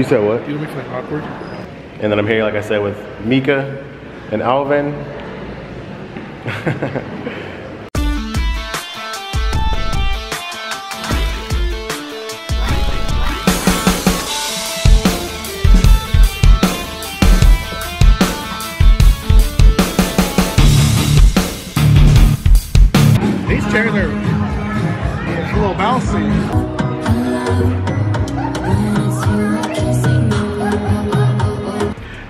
You said what? You don't make it like awkward? And then I'm here, like I said, with Mika and Alvin.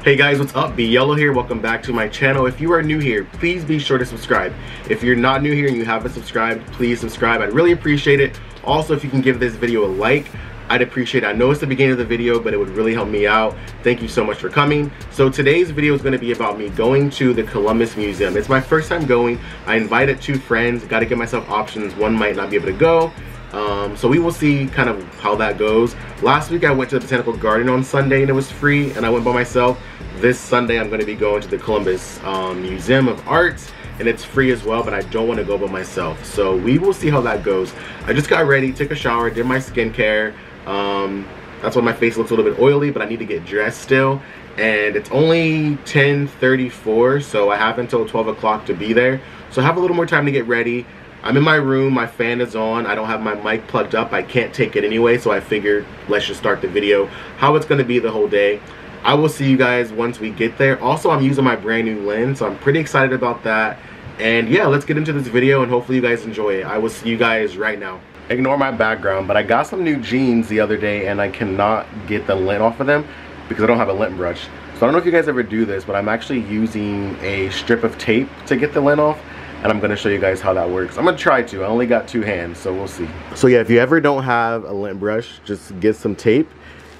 Hey guys, what's up? Bee Yelo here. Welcome back to my channel. If you are new here, please be sure to subscribe. If you're not new here and you haven't subscribed, please subscribe. I'd really appreciate it. Also, if you can give this video a like, I'd appreciate it. I know it's the beginning of the video, but it would really help me out. Thank you so much for coming. So today's video is gonna be about me going to the Columbus Museum. It's my first time going. I invited two friends, gotta give myself options. One might not be able to go. Um, so we will see kind of how that goes. Last week I went to the Botanical Garden on Sunday and it was free and I went by myself. This Sunday I'm going to be going to the Columbus um, Museum of Arts and it's free as well but I don't want to go by myself. So we will see how that goes. I just got ready, took a shower, did my skincare. Um, that's why my face looks a little bit oily but I need to get dressed still. And it's only 10.34 so I have until 12 o'clock to be there. So I have a little more time to get ready. I'm in my room, my fan is on, I don't have my mic plugged up, I can't take it anyway, so I figured let's just start the video. How it's gonna be the whole day. I will see you guys once we get there. Also, I'm using my brand new lens, so I'm pretty excited about that. And yeah, let's get into this video and hopefully you guys enjoy it. I will see you guys right now. Ignore my background, but I got some new jeans the other day and I cannot get the lint off of them because I don't have a lint brush. So I don't know if you guys ever do this, but I'm actually using a strip of tape to get the lint off and I'm gonna show you guys how that works. I'm gonna try to, I only got two hands, so we'll see. So yeah, if you ever don't have a lint brush, just get some tape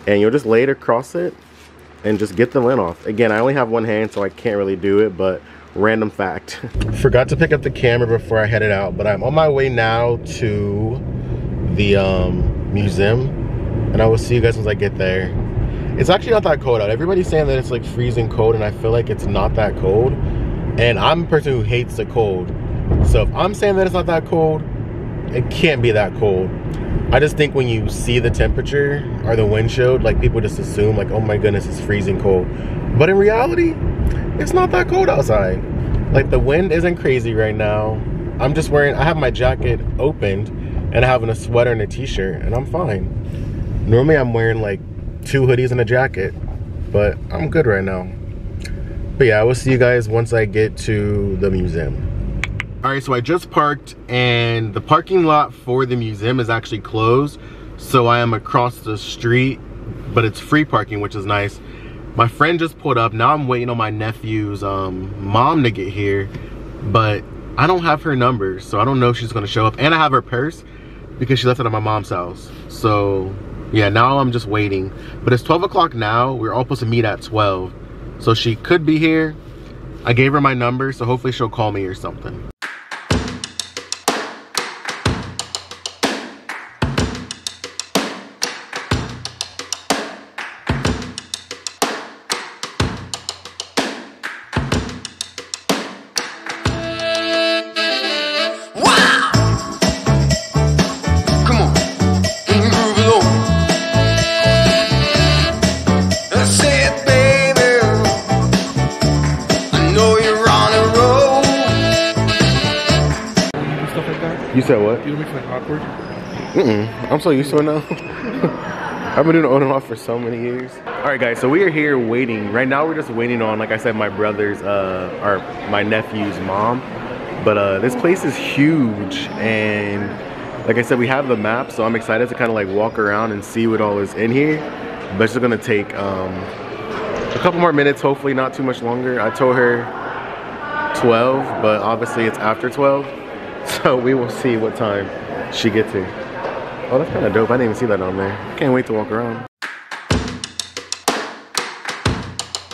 and you'll just lay it across it and just get the lint off. Again, I only have one hand, so I can't really do it, but random fact. Forgot to pick up the camera before I headed out, but I'm on my way now to the um, museum and I will see you guys once I get there. It's actually not that cold out. Everybody's saying that it's like freezing cold and I feel like it's not that cold. And I'm a person who hates the cold. So if I'm saying that it's not that cold, it can't be that cold. I just think when you see the temperature or the wind showed, like people just assume like, oh my goodness, it's freezing cold. But in reality, it's not that cold outside. Like the wind isn't crazy right now. I'm just wearing, I have my jacket opened and having a sweater and a t-shirt and I'm fine. Normally I'm wearing like two hoodies and a jacket, but I'm good right now. But yeah, I will see you guys once I get to the museum. All right, so I just parked and the parking lot for the museum is actually closed. So I am across the street, but it's free parking, which is nice. My friend just pulled up. Now I'm waiting on my nephew's um, mom to get here, but I don't have her number, so I don't know if she's gonna show up. And I have her purse because she left it at my mom's house. So yeah, now I'm just waiting. But it's 12 o'clock now. We're all supposed to meet at 12. So she could be here. I gave her my number, so hopefully she'll call me or something. Said what? You don't make it awkward? Mm-mm. I'm so used to it now. I've been doing on and off for so many years. All right, guys, so we are here waiting. Right now, we're just waiting on, like I said, my brother's, uh, or my nephew's mom. But uh, this place is huge, and like I said, we have the map, so I'm excited to kind of like walk around and see what all is in here. But it's just gonna take um, a couple more minutes, hopefully not too much longer. I told her 12, but obviously it's after 12. So we will see what time she gets here. Oh, that's kind of dope. I didn't even see that on there. Can't wait to walk around.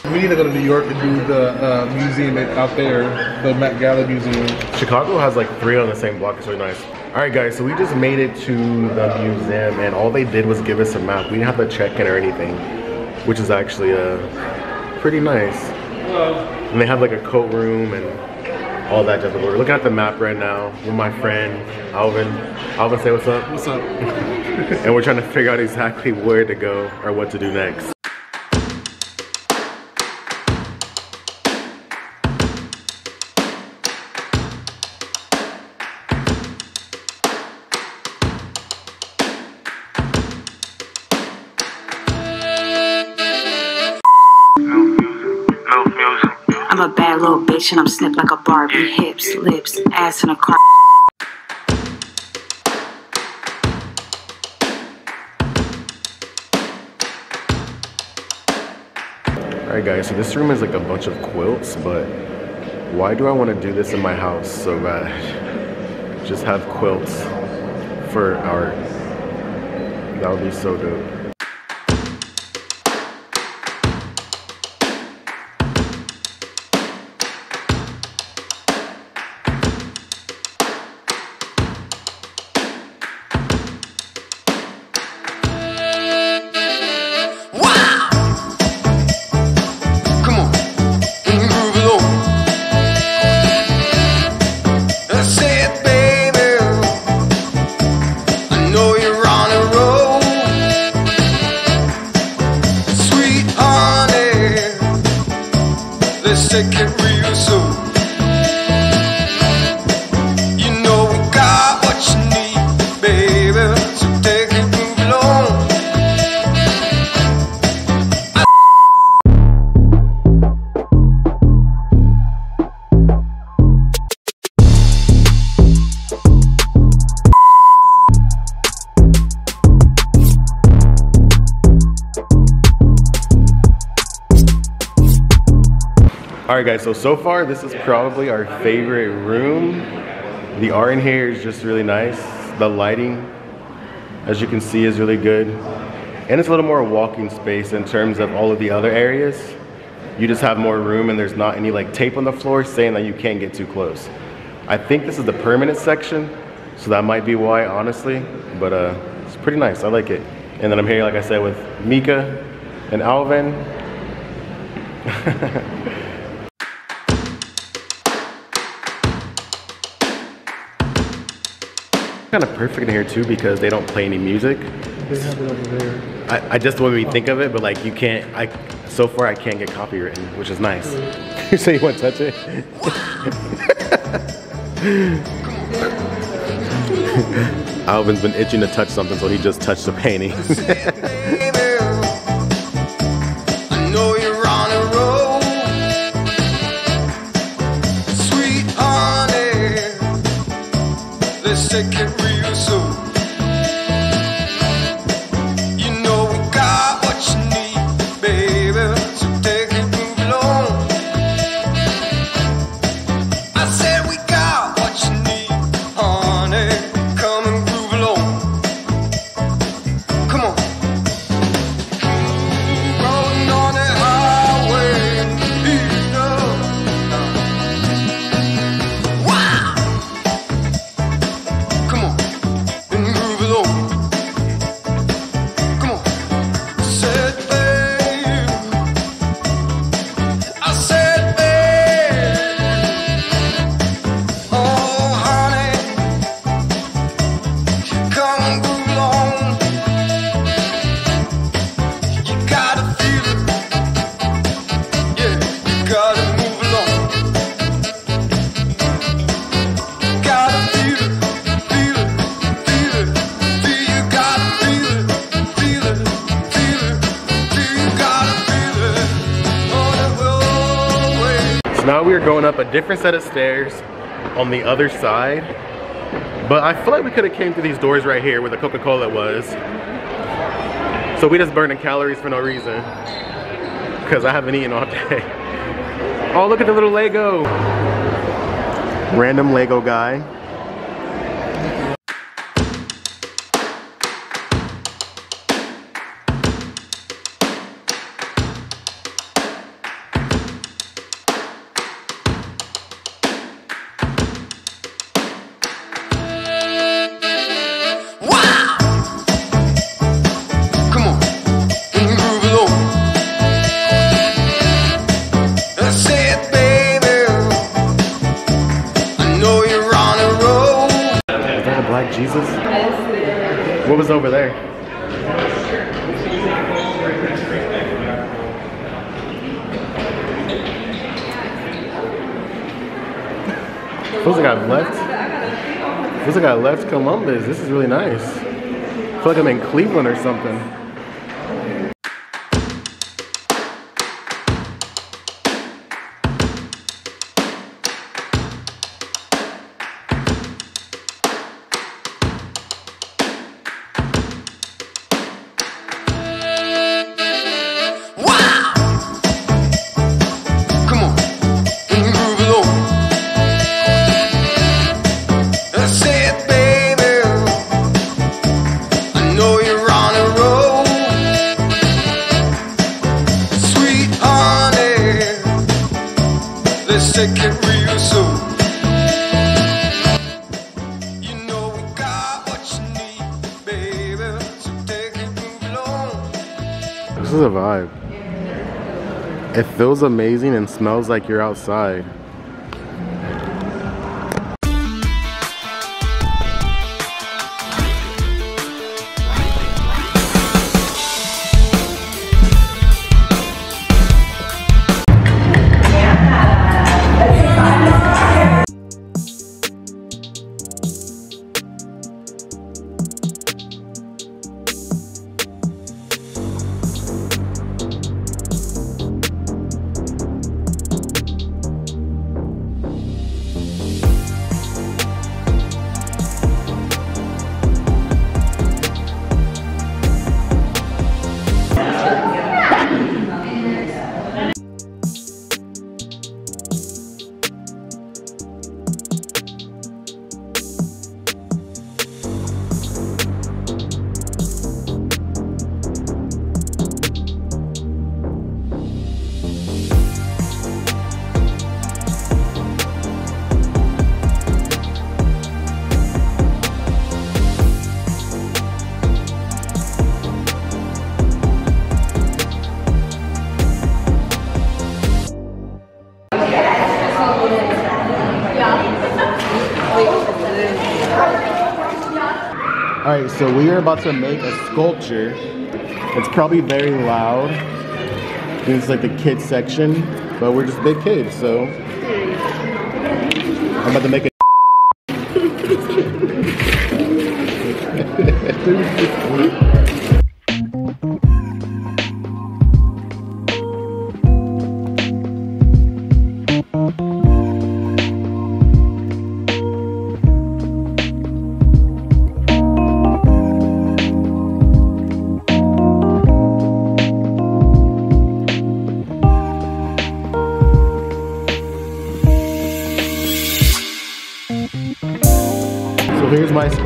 We need to go to New York and do the uh, museum out there, the Met Gala Museum. Chicago has like three on the same block. It's really nice. All right, guys. So we just made it to the museum, and all they did was give us a map. We didn't have to check in or anything, which is actually uh, pretty nice. And they have like a coat room and all that. But we're looking at the map right now with my friend Alvin. Alvin, say what's up. What's up? And we're trying to figure out exactly where to go or what to do next. Bitch and I'm snipped like a Barbie. Hips, lips, ass in a car. Alright guys, so this room is like a bunch of quilts, but why do I want to do this in my house so bad? Just have quilts for art. That would be so dope. Alright guys, so so far this is probably our favorite room. The art in here is just really nice. The lighting, as you can see, is really good. And it's a little more walking space in terms of all of the other areas. You just have more room and there's not any like tape on the floor saying that you can't get too close. I think this is the permanent section, so that might be why, honestly. But uh, it's pretty nice, I like it. And then I'm here, like I said, with Mika and Alvin. kind of perfect in here too because they don't play any music. They have it over there. I, I just the way we think of it, but like you can't. I so far I can't get copywritten, which is nice. you say you want to touch it? Alvin's been itching to touch something, so he just touched the painting. take it real different set of stairs on the other side. But I feel like we could have came through these doors right here where the Coca-Cola was. So we just burning calories for no reason. Cause I haven't eaten all day. Oh, look at the little Lego. Random Lego guy. Black Jesus? What was over there? Feels like I've left. Feels like I left Columbus. This is really nice. I feel like I'm in Cleveland or something. Is a vibe. It feels amazing and smells like you're outside. So we are about to make a sculpture. It's probably very loud. It's like the kids section, but we're just big kids, so I'm about to make a.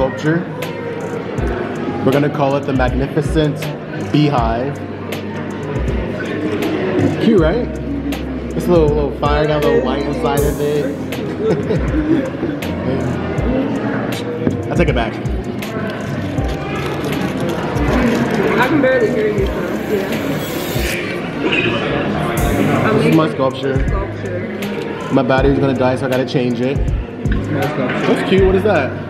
sculpture. We're gonna call it the Magnificent Beehive. Cute, right? It's a little, little fire, got a little light inside of it. I take it back. I can barely hear you, so yeah. I'm This is my sculpture. sculpture. My battery's gonna die, so I gotta change it. That's cute. What is that?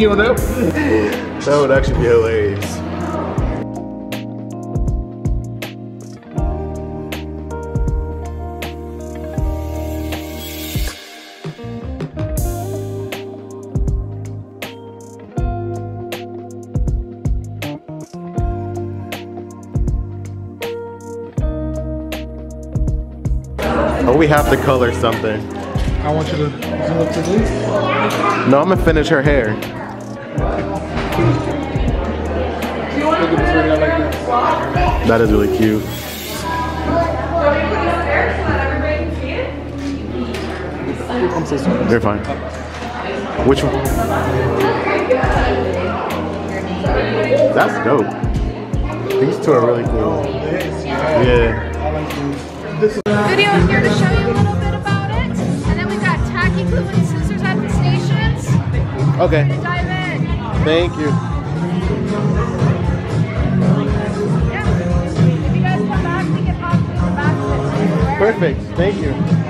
You don't know? That would actually be hilarious. Oh, we have to color something. I want you to zoom up to this. No, I'm gonna finish her hair. Look at this right now like this. That is really cute. I'm so sorry. You're fine. Which one? That's dope. These two are really cool. Yeah. video here to show you scissors at the stations. Okay. Thank you. Perfect. Thank you.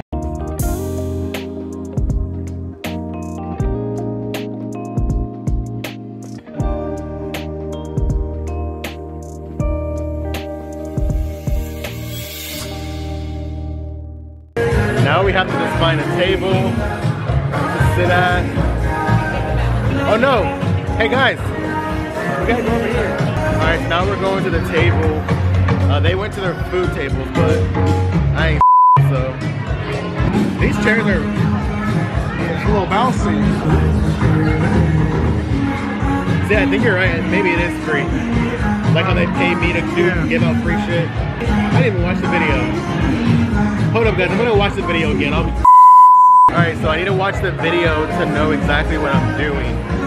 now we have to just find a table sit at. Oh no! Hey guys, we gotta go over here. All right, now we're going to the table. Uh, they went to their food tables, but I ain't so. These chairs are a little bouncy. See, I think you're right. Maybe it is free. Like how they pay me to do give out free shit. I didn't even watch the video. Hold up, guys. I'm gonna watch the video again. I'll be. All right, so I need to watch the video to know exactly what I'm doing.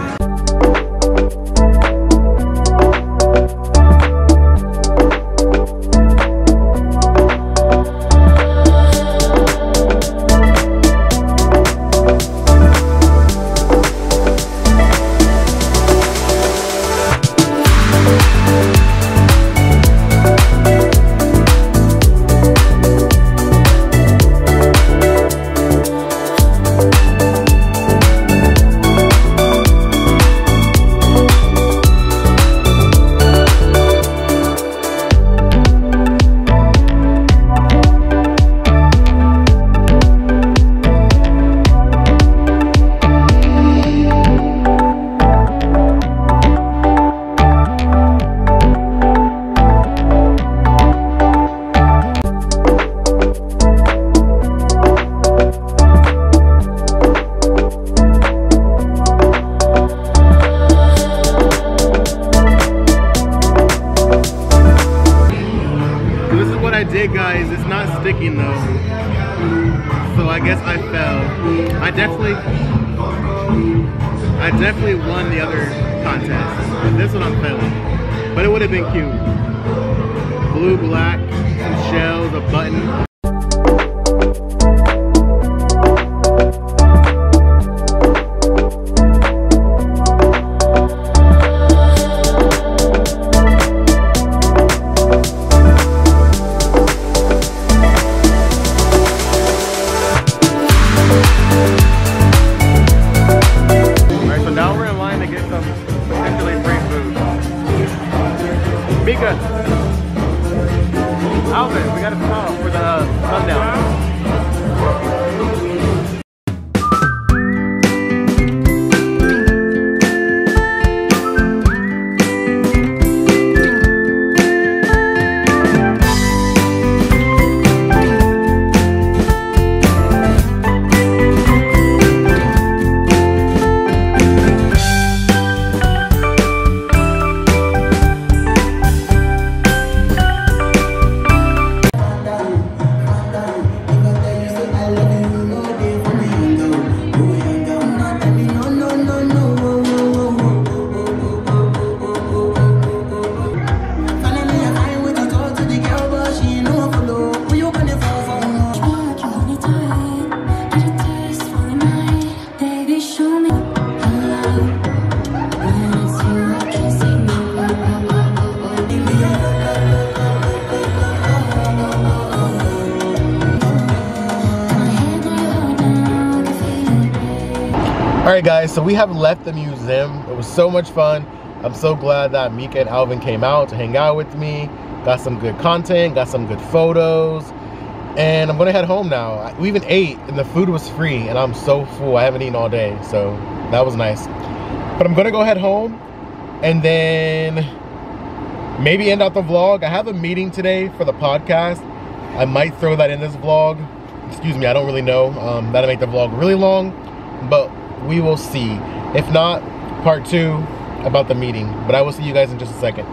Alright guys, so we have left the museum. It was so much fun. I'm so glad that Mika and Alvin came out to hang out with me. Got some good content, got some good photos. And I'm gonna head home now. We even ate and the food was free and I'm so full. I haven't eaten all day, so that was nice. But I'm gonna go head home and then maybe end out the vlog. I have a meeting today for the podcast. I might throw that in this vlog. Excuse me, I don't really know. Um, that'll make the vlog really long, but we will see. If not, part two about the meeting. But I will see you guys in just a second.